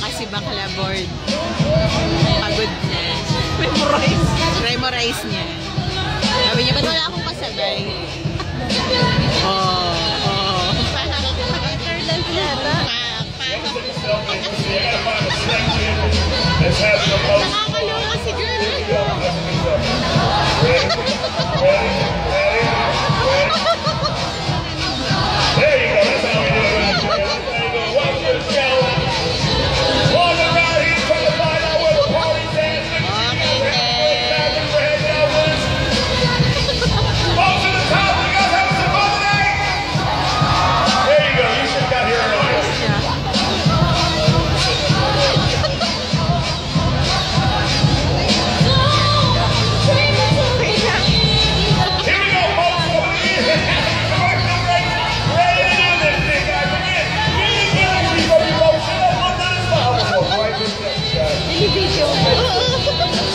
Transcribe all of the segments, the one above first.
kasi bakla board. Pagod na. Memorize. Memorize niya. Sabi niya, ba't wala akong kasabay? oh, oh. Parang mag-eternal yata. Parang. Nakaka-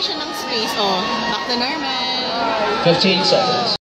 na siya ng space. Oh, back to normal. 15 seconds.